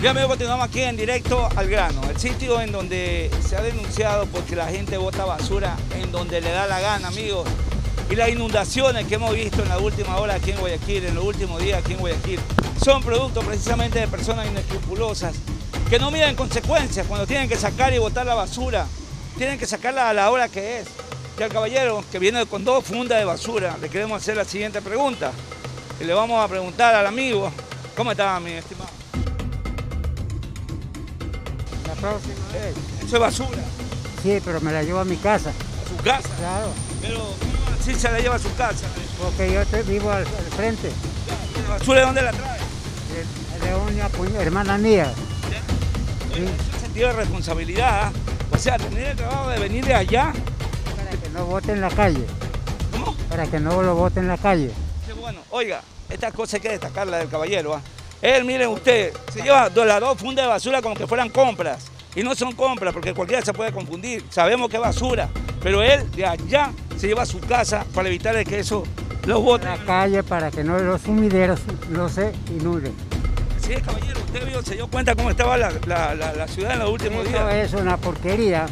Ya me continuamos aquí en directo al grano, el sitio en donde se ha denunciado porque la gente bota basura en donde le da la gana, amigos. Y las inundaciones que hemos visto en la última hora aquí en Guayaquil, en los últimos días aquí en Guayaquil, son producto precisamente de personas inescrupulosas que no miden consecuencias cuando tienen que sacar y botar la basura. Tienen que sacarla a la hora que es. Y al caballero que viene con dos fundas de basura, le queremos hacer la siguiente pregunta. Y le vamos a preguntar al amigo, ¿cómo está mi estimado? La próxima vez. Eso es basura, Sí, pero me la llevo a mi casa. a su casa. Claro, Pero ¿cómo así se la lleva a su casa. porque yo te- vivo al, al frente ¿Y la basura de dónde la trae? de, de una hermana mía. Es un sentido de responsabilidad. O sea, tener el trabajo de venir de allá. Para que no vote en la calle. ¿Cómo? Para que no lo vote en la calle. Qué bueno. Oiga, esta cosa hay que destacarla del caballero. ¿ah? Él, miren usted, se lleva las dos fundas de basura como que fueran compras. Y no son compras, porque cualquiera se puede confundir. Sabemos que es basura. Pero él de allá se lleva a su casa para evitar que eso lo bote. En la calle para que no los sumideros no se inunden. Sí, caballero, usted vio, se dio cuenta cómo estaba la, la- la- la ciudad en los últimos Eso días. es una porquería.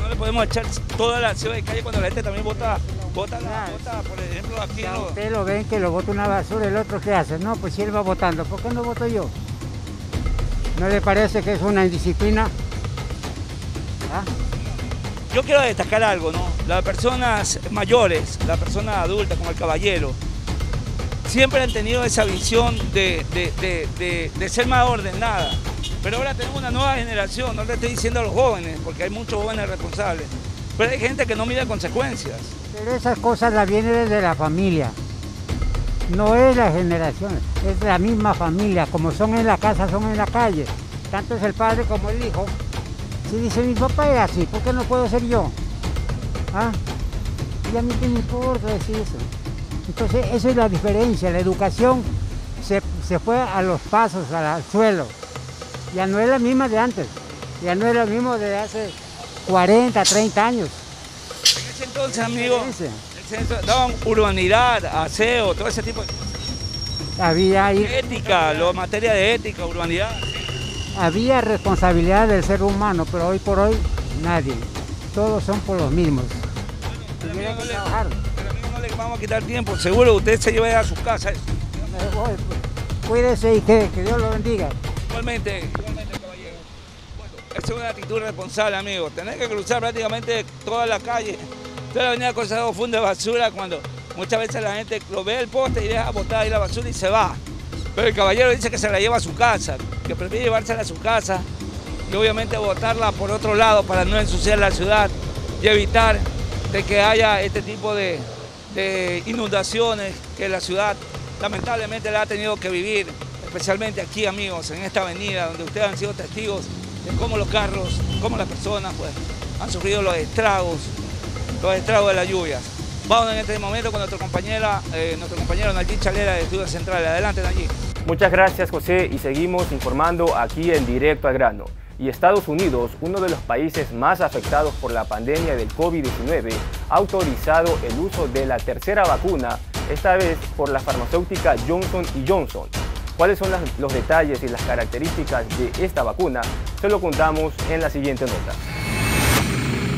No le podemos echar toda la ciudad de calle cuando la gente también vota, vota, la, vota por ejemplo, aquí. Los- usted lo ven que lo vota una basura, el otro qué hace. No, pues si él va votando, ¿por qué no voto yo? ¿No le parece que es una indisciplina? ¿Ah? Yo quiero destacar algo, ¿no? Las personas mayores, las personas adultas como el caballero, siempre han tenido esa visión de, de- de- de- de ser más ordenada. Pero ahora tenemos una nueva generación, no le estoy diciendo a los jóvenes, porque hay muchos jóvenes responsables, pero hay gente que no mide consecuencias. Pero esas cosas las viene desde la familia. No es la generación, es la misma familia. Como son en la casa, son en la calle. Tanto es el padre como el hijo. Si dice mi papá es así, ¿por qué no puedo ser yo? ¿Ah? Y a mí qué me importa decir eso. Entonces, esa es la diferencia. La educación se, se fue a los pasos, al, al suelo. Ya no es la misma de antes. Ya no es lo mismo de hace 40, 30 años. En ese entonces, amigo, daban urbanidad, aseo, todo ese tipo de cosas. Había ahí Ética, lo, materia de ética, urbanidad. Había responsabilidad del ser humano, pero hoy por hoy nadie. Todos son por los mismos. Pero, Tuvieron amigo, que no le- trabajar. pero, amigo, no le vamos a quitar tiempo, seguro usted se lleva a su casa. Me voy, pues. Cuídese y que, que Dios lo bendiga. Igualmente. Es una actitud responsable, amigo. Tener que cruzar prácticamente toda la calle, toda la avenida con esos dos fundos de basura cuando muchas veces la gente lo ve el poste y deja botar ahí la basura y se va. Pero el caballero dice que se la lleva a su casa, que prefiere llevársela a su casa y obviamente botarla por otro lado para no ensuciar la ciudad y evitar de que haya este tipo de, de inundaciones que la ciudad lamentablemente la ha tenido que vivir, especialmente aquí amigos, en esta avenida donde ustedes han sido testigos de cómo los carros, cómo las personas pues han sufrido los estragos, los estragos de las lluvias. Vamos en este momento con nuestra compañera, eh, nuestro compañero Nayib Chalera de Estudios Centrales. Adelante Nayib. Muchas gracias José y seguimos informando aquí en directo al grano. Y Estados Unidos, uno de los países más afectados por la pandemia del COVID-19, ha autorizado el uso de la tercera vacuna, esta vez por la farmacéutica Johnson Johnson. ¿Cuáles son los detalles y las características de esta vacuna? Se lo contamos en la siguiente nota.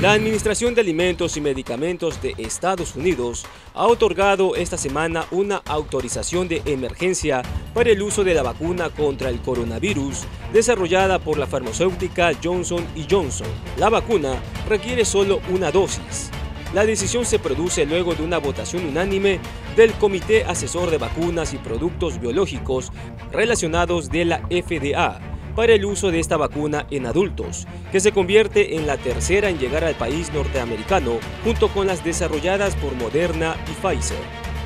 La Administración de Alimentos y Medicamentos de Estados Unidos ha otorgado esta semana una autorización de emergencia para el uso de la vacuna contra el coronavirus desarrollada por la farmacéutica Johnson Johnson. La vacuna requiere solo una dosis. La decisión se produce luego de una votación unánime del Comité Asesor de Vacunas y Productos Biológicos relacionados de la FDA para el uso de esta vacuna en adultos, que se convierte en la tercera en llegar al país norteamericano junto con las desarrolladas por Moderna y Pfizer.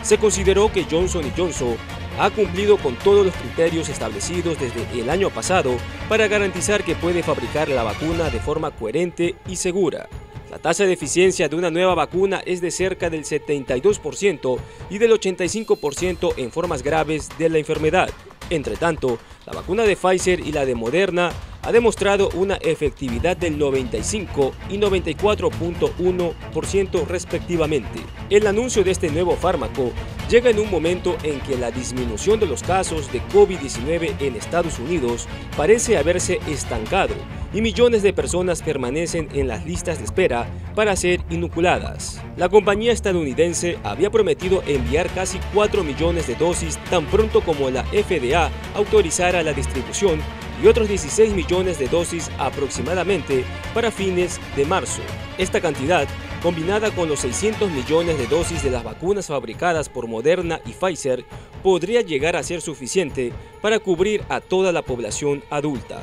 Se consideró que Johnson Johnson ha cumplido con todos los criterios establecidos desde el año pasado para garantizar que puede fabricar la vacuna de forma coherente y segura. La tasa de eficiencia de una nueva vacuna es de cerca del 72% y del 85% en formas graves de la enfermedad. Entre tanto, la vacuna de Pfizer y la de Moderna ha demostrado una efectividad del 95 y 94.1% respectivamente. El anuncio de este nuevo fármaco llega en un momento en que la disminución de los casos de COVID-19 en Estados Unidos parece haberse estancado y millones de personas permanecen en las listas de espera para ser inoculadas. La compañía estadounidense había prometido enviar casi 4 millones de dosis tan pronto como la FDA autorizara la distribución y otros 16 millones de dosis aproximadamente para fines de marzo. Esta cantidad, combinada con los 600 millones de dosis de las vacunas fabricadas por Moderna y Pfizer, podría llegar a ser suficiente para cubrir a toda la población adulta.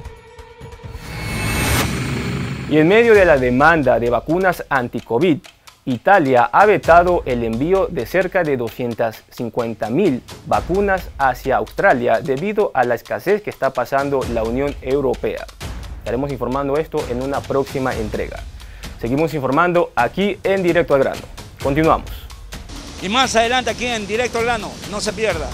Y en medio de la demanda de vacunas anti-COVID, Italia ha vetado el envío de cerca de 250.000 vacunas hacia Australia debido a la escasez que está pasando la Unión Europea. Estaremos informando esto en una próxima entrega. Seguimos informando aquí en Directo al Grano. Continuamos. Y más adelante aquí en Directo al Grano, no se pierda.